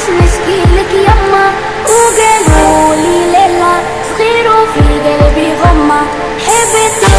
مش مشكلك يما وقالولي ليلى صغير وفي قلبي غمة. حبت